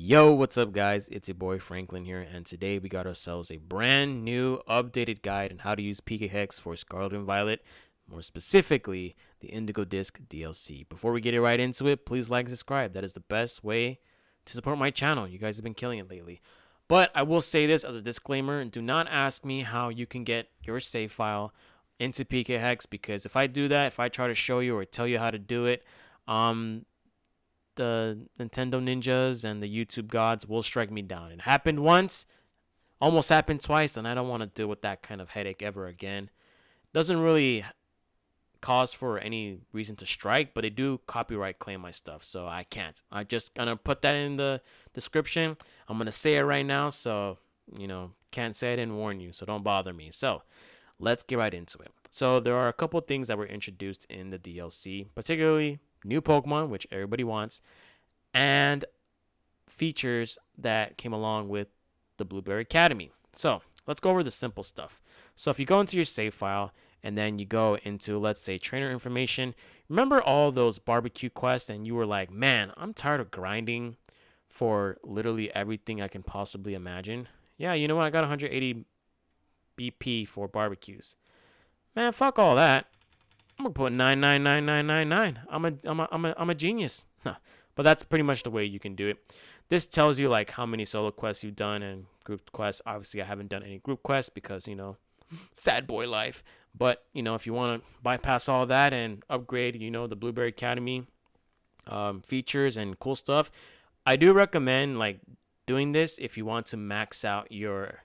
Yo, what's up, guys? It's your boy Franklin here, and today we got ourselves a brand new updated guide on how to use PKHeX for Scarlet and Violet, more specifically, the Indigo Disk DLC. Before we get it right into it, please like and subscribe. That is the best way to support my channel. You guys have been killing it lately. But I will say this as a disclaimer do not ask me how you can get your save file into PKHeX because if I do that, if I try to show you or tell you how to do it, um, the Nintendo ninjas and the YouTube gods will strike me down. It happened once, almost happened twice, and I don't want to deal with that kind of headache ever again. Doesn't really cause for any reason to strike, but they do copyright claim my stuff, so I can't. I'm just gonna put that in the description. I'm gonna say it right now, so you know, can't say I didn't warn you, so don't bother me. So let's get right into it. So there are a couple things that were introduced in the DLC, particularly new Pokemon, which everybody wants, and features that came along with the Blueberry Academy. So let's go over the simple stuff. So if you go into your save file and then you go into, let's say, trainer information, remember all those barbecue quests and you were like, man, I'm tired of grinding for literally everything I can possibly imagine. Yeah, you know what? I got 180 BP for barbecues. Man, fuck all that. I'm gonna put nine nine nine nine nine nine. I'm a I'm a I'm a I'm a genius. but that's pretty much the way you can do it. This tells you like how many solo quests you've done and group quests. Obviously, I haven't done any group quests because you know, sad boy life. But you know, if you want to bypass all that and upgrade, you know, the Blueberry Academy um, features and cool stuff, I do recommend like doing this if you want to max out your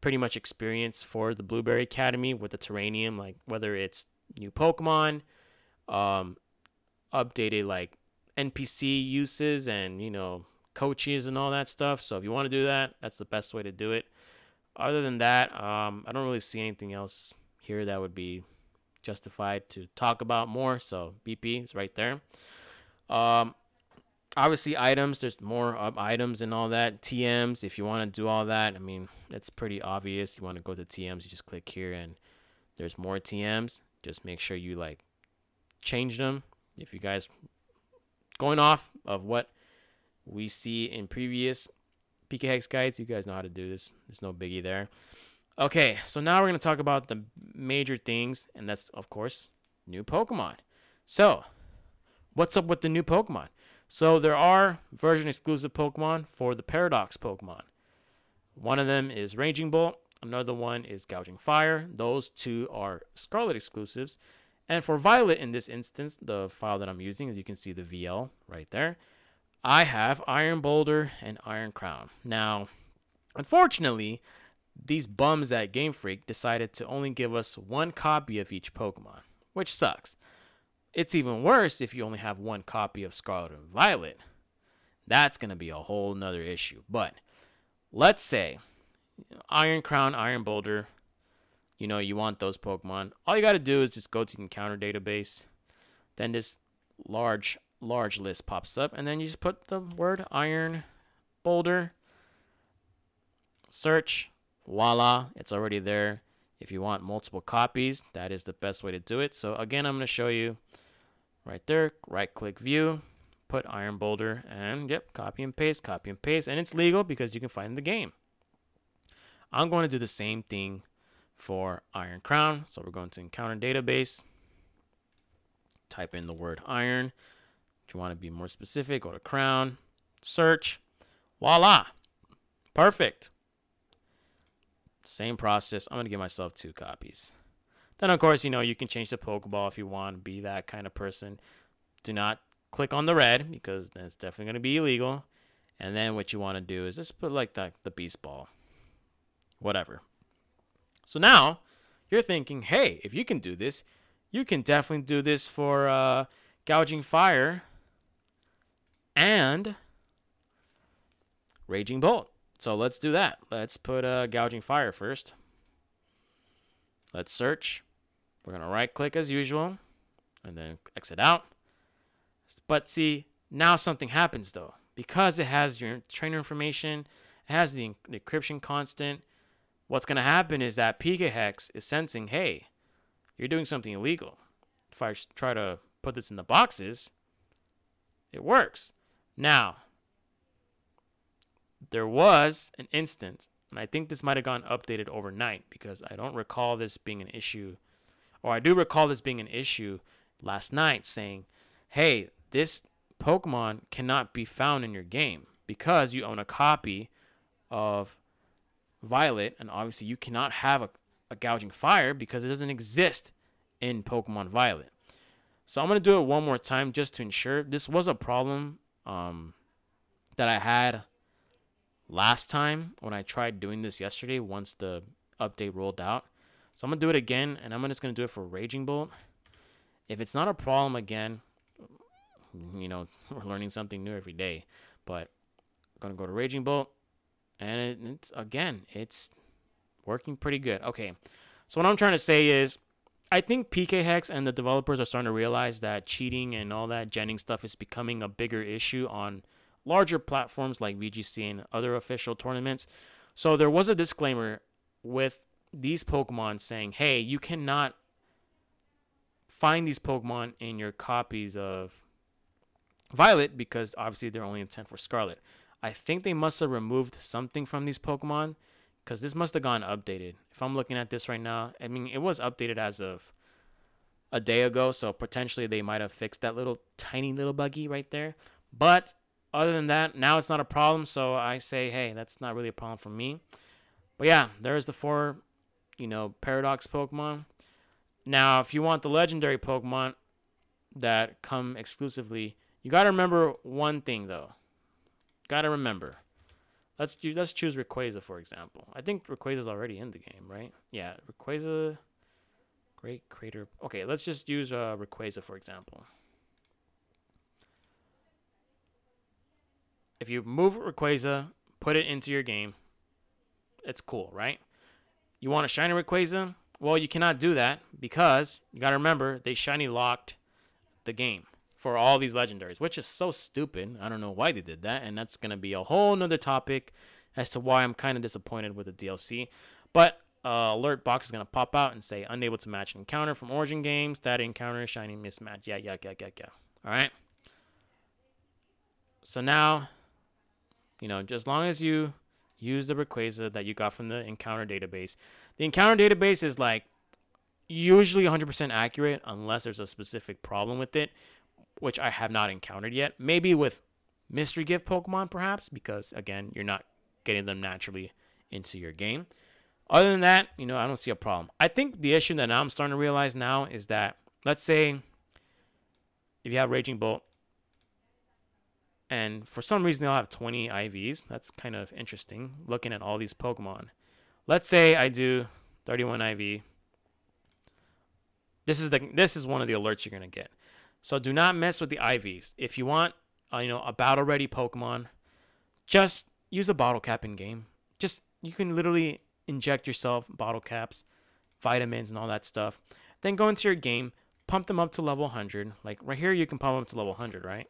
pretty much experience for the Blueberry Academy with the Terarium, like whether it's new Pokemon, um, updated like NPC uses and you know coaches and all that stuff. So if you want to do that, that's the best way to do it. Other than that, um, I don't really see anything else here that would be justified to talk about more. So BP is right there. Um, obviously items there's more items and all that tms if you want to do all that i mean it's pretty obvious you want to go to tms you just click here and there's more tms just make sure you like change them if you guys going off of what we see in previous PKHeX guides, you guys know how to do this. There's no biggie there. Okay, so now we're going to talk about the major things, and that's, of course, new Pokemon. So, what's up with the new Pokemon? So, there are version exclusive Pokemon for the Paradox Pokemon. One of them is Raging Bolt, Another one is Gouging Fire. Those two are Scarlet exclusives. And for Violet in this instance, the file that I'm using, as you can see the VL right there, I have Iron Boulder and Iron Crown. Now, unfortunately, these bums at Game Freak decided to only give us one copy of each Pokemon, which sucks. It's even worse if you only have one copy of Scarlet and Violet. That's going to be a whole nother issue. But let's say Iron Crown, Iron Boulder, you know, you want those Pokemon. All you got to do is just go to the encounter database. Then this large, large list pops up. And then you just put the word Iron Boulder. Search. Voila. It's already there. If you want multiple copies, that is the best way to do it. So again, I'm going to show you right there. Right click view. Put Iron Boulder. And yep, copy and paste, copy and paste. And it's legal because you can find the game. I'm going to do the same thing for Iron Crown. So we're going to encounter database, type in the word iron. If you want to be more specific, go to crown, search, voila, perfect. Same process. I'm going to give myself two copies. Then, of course, you know, you can change the Pokeball if you want to be that kind of person. Do not click on the red because then it's definitely going to be illegal. And then what you want to do is just put like the, the Beast Ball whatever. So now you're thinking, hey, if you can do this, you can definitely do this for uh, gouging fire and raging bolt. So let's do that. Let's put uh, gouging fire first. Let's search. We're going to right click as usual and then exit out. But see, now something happens though. Because it has your trainer information, it has the, the encryption constant, what's going to happen is that PKHeX is sensing, hey, you're doing something illegal. If I try to put this in the boxes, it works. Now, there was an instance, and I think this might have gone updated overnight because I don't recall this being an issue, or I do recall this being an issue last night saying, hey, this Pokemon cannot be found in your game because you own a copy of Violet, and obviously you cannot have a, a gouging fire because it doesn't exist in Pokemon Violet. So I'm gonna do it one more time just to ensure. This was a problem um, that I had last time when I tried doing this yesterday once the update rolled out. So I'm gonna do it again, and I'm just gonna do it for Raging Bolt. If it's not a problem again, you know, we're learning something new every day. But I'm gonna go to Raging Bolt, and it's again, it's working pretty good. Okay, so what I'm trying to say is, I think PKHeX and the developers are starting to realize that cheating and all that genning stuff is becoming a bigger issue on larger platforms like VGC and other official tournaments. So there was a disclaimer with these Pokemon saying, "Hey, you cannot find these Pokemon in your copies of Violet because obviously they're only intent for Scarlet. I think they must have removed something from these Pokemon because this must have gone updated. If I'm looking at this right now, I mean, it was updated as of a day ago, so potentially they might have fixed that little tiny little buggy right there. But other than that, now it's not a problem, so I say, hey, that's not really a problem for me. But yeah, there's the four, you know, Paradox Pokemon. Now, if you want the legendary Pokemon that come exclusively you got to remember one thing though. Got to remember. Let's do, let's choose Rayquaza for example. I think Rayquaza's already in the game, right? Yeah, Rayquaza Great Crater. Okay, let's just use uh, Rayquaza for example. If you move Rayquaza, put it into your game, it's cool, right? You want a shiny Rayquaza? Well, you cannot do that because you got to remember they shiny locked the game for all these legendaries, which is so stupid. I don't know why they did that, and that's gonna be a whole nother topic as to why I'm kind of disappointed with the DLC. But uh, alert box is gonna pop out and say unable to match encounter from Origin Games. Static encounter, shiny mismatch. Yeah, yeah, yeah, yeah, yeah. All right. So now, you know, just as long as you use the Rayquaza that you got from the encounter database, the encounter database is like usually 100% accurate unless there's a specific problem with it which I have not encountered yet. Maybe with mystery gift Pokemon, perhaps, because again, you're not getting them naturally into your game. Other than that, you know, I don't see a problem. I think the issue that I'm starting to realize now is that, let's say, if you have Raging Bolt, and for some reason they'll have 20 IVs. That's kind of interesting, looking at all these Pokemon. Let's say I do 31 IV. This is the this is one of the alerts you're gonna get. So do not mess with the IVs. If you want, uh, you know, a battle ready Pokemon, just use a bottle cap in game. Just you can literally inject yourself bottle caps, vitamins, and all that stuff. Then go into your game, pump them up to level 100. Like right here, you can pump them up to level 100, right?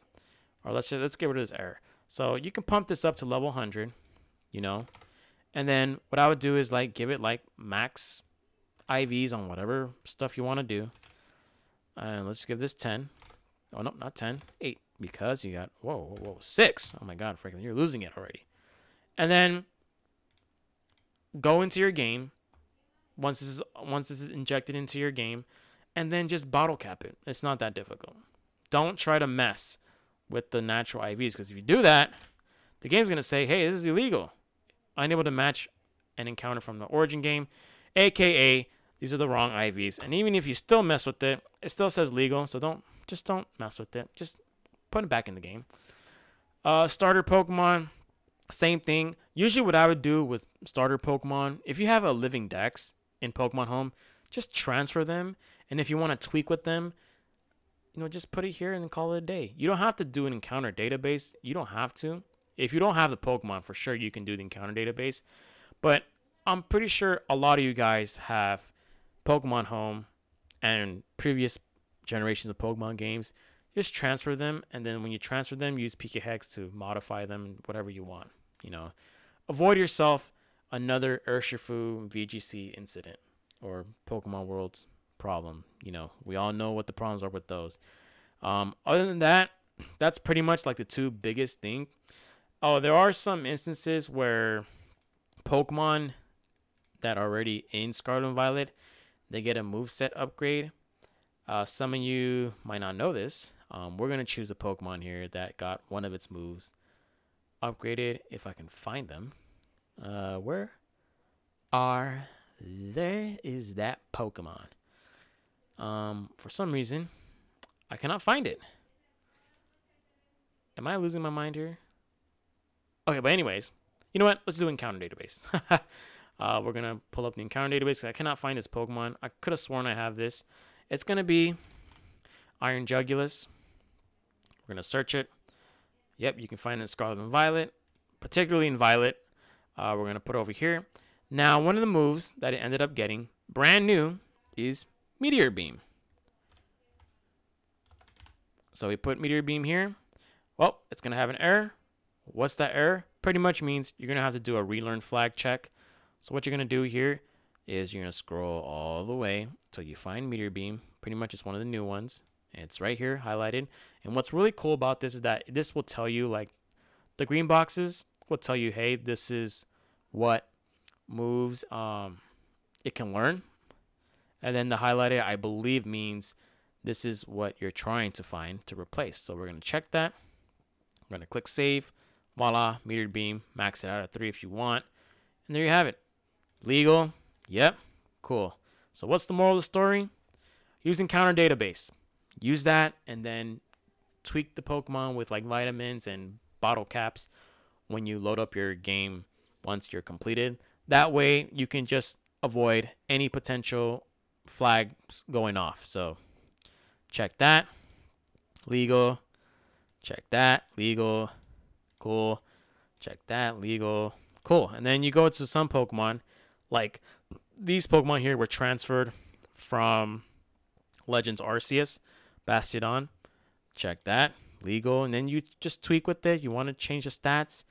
Or let's just, let's get rid of this error. So you can pump this up to level 100, you know. And then what I would do is like give it like max IVs on whatever stuff you want to do. And let's give this 10. Oh, no, not 10. 8. Because you got, whoa, whoa, whoa, 6. Oh, my God, Franklin, you're losing it already. And then go into your game once this is once this is injected into your game and then just bottle cap it. It's not that difficult. Don't try to mess with the natural IVs because if you do that, the game's going to say, "Hey, this is illegal." Unable to match an encounter from the origin game, aka these are the wrong IVs. And even if you still mess with it, it still says legal, so don't just don't mess with it. Just put it back in the game. Uh, starter Pokemon, same thing. Usually, what I would do with starter Pokemon, if you have a living dex in Pokemon Home, just transfer them. And if you want to tweak with them, you know, just put it here and call it a day. You don't have to do an encounter database. You don't have to. If you don't have the Pokemon, for sure you can do the encounter database. But I'm pretty sure a lot of you guys have Pokemon Home and previous generations of Pokemon games, just transfer them, and then when you transfer them, use PKHeX to modify them whatever you want. You know, avoid yourself another Urshifu VGC incident or Pokemon Worlds problem. You know, we all know what the problems are with those. Um, other than that, that's pretty much like the two biggest thing. Oh, there are some instances where Pokemon that are already in Scarlet and Violet, they get a move set upgrade. Uh, some of you might not know this. Um, we're gonna choose a Pokemon here that got one of its moves upgraded. If I can find them, uh, where are there? Is that Pokemon? Um, for some reason, I cannot find it. Am I losing my mind here? Okay, but anyways, you know what? Let's do encounter database. uh, we're gonna pull up the encounter database. I cannot find this Pokemon. I could have sworn I have this. It's gonna be Iron Jugulis. We're gonna search it. Yep, you can find it in Scarlet and Violet, particularly in Violet. Uh, we're gonna put it over here. Now, one of the moves that it ended up getting, brand new, is Meteor Beam. So we put Meteor Beam here. Well, it's gonna have an error. What's that error? Pretty much means you're gonna have to do a relearn flag check. So what you're gonna do here is you're gonna scroll all the way till you find Meteor Beam. Pretty much it's one of the new ones. It's right here highlighted. And what's really cool about this is that this will tell you like the green boxes will tell you, hey, this is what moves um it can learn. And then the highlighted I believe means this is what you're trying to find to replace. So we're gonna check that. We're gonna click save. Voila, Meteor Beam. Max it out at three if you want. And there you have it. Legal. Yep. Cool. So what's the moral of the story? Use encounter database. Use that and then tweak the Pokemon with like vitamins and bottle caps when you load up your game once you're completed. That way you can just avoid any potential flags going off. So check that. Legal. Check that. Legal. Cool. Check that. Legal. Cool. And then you go to some Pokemon, like these Pokemon here were transferred from Legends Arceus, Bastiodon. Check that. Legal. And then you just tweak with it. You want to change the stats.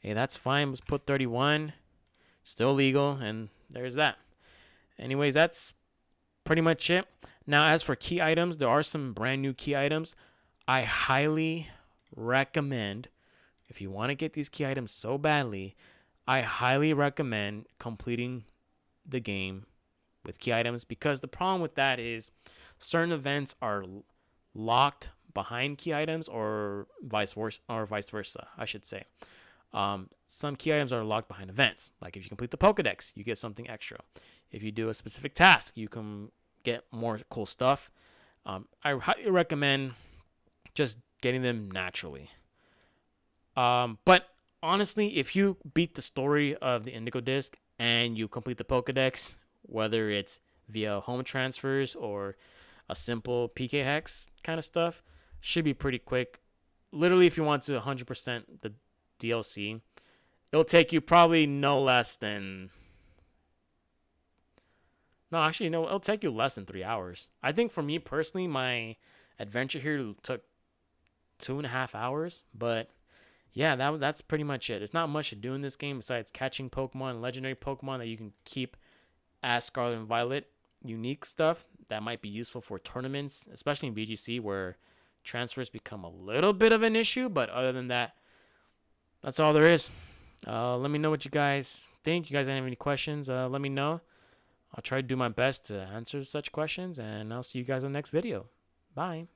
Hey, that's fine. Let's put 31. Still legal. And there's that. Anyways, that's pretty much it. Now, as for key items, there are some brand new key items. I highly recommend if you want to get these key items so badly, I highly recommend completing the game with key items because the problem with that is certain events are locked behind key items or vice versa or vice versa, I should say. Um, some key items are locked behind events. Like if you complete the Pokedex, you get something extra. If you do a specific task, you can get more cool stuff. Um, I highly recommend just getting them naturally. Um, but honestly, if you beat the story of the Indigo Disk and you complete the Pokedex, whether it's via home transfers or a simple PKHeX kind of stuff, should be pretty quick. Literally, if you want to 100% the DLC, it'll take you probably no less than. No, actually, no, it'll take you less than three hours. I think for me personally, my adventure here took two and a half hours, but yeah, that that's pretty much it. There's not much to do in this game besides catching Pokemon, legendary Pokemon that you can keep as Scarlet and Violet. Unique stuff that might be useful for tournaments, especially in VGC where transfers become a little bit of an issue. But other than that, that's all there is. Uh, let me know what you guys think. You guys have any questions? Uh, let me know. I'll try to do my best to answer such questions, and I'll see you guys in the next video. Bye.